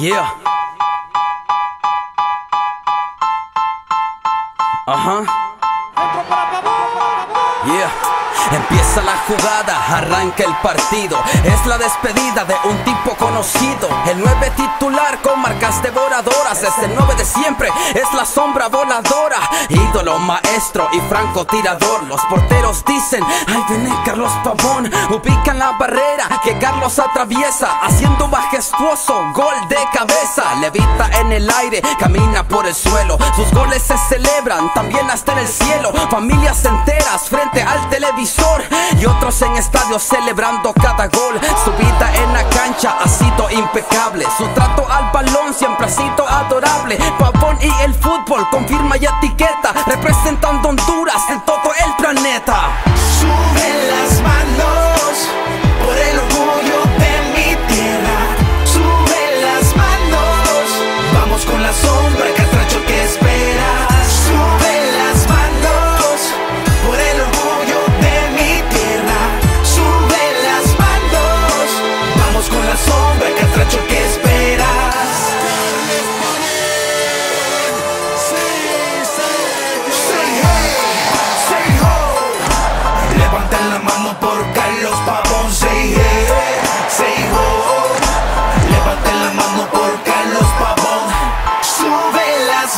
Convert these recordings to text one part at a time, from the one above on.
Yeah. Ajá. Yeah. Empieza la jugada, arranca el partido. Es la despedida de un tipo conocido. El 9 titular con marcas devoradoras. Es el 9 de siempre, es la sombra voladora. Ídolo, maestro y francotirador. Los porteros dicen, ay viene Carlos Pavón. Ubican la barrera Carlos atraviesa. Haciendo majestuoso gol de cabeza. Levita en el aire, camina por el suelo. Sus goles se celebran también hasta en el cielo. Familias enteras frente al televisor y otros en estadios celebrando cada gol. Su vida en la cancha ha sido impecable. Su trato al balón siempre ha sido adorable. Pavón y el fútbol confirma y etiqueta, representando Honduras en todo el planeta.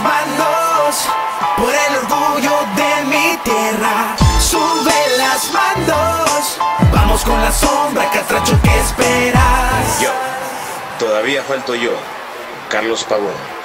Manos por el orgullo de mi tierra. Sube las manos. Vamos con la sombra, catracho que esperas. Yo, todavía falto yo, Carlos Pavón.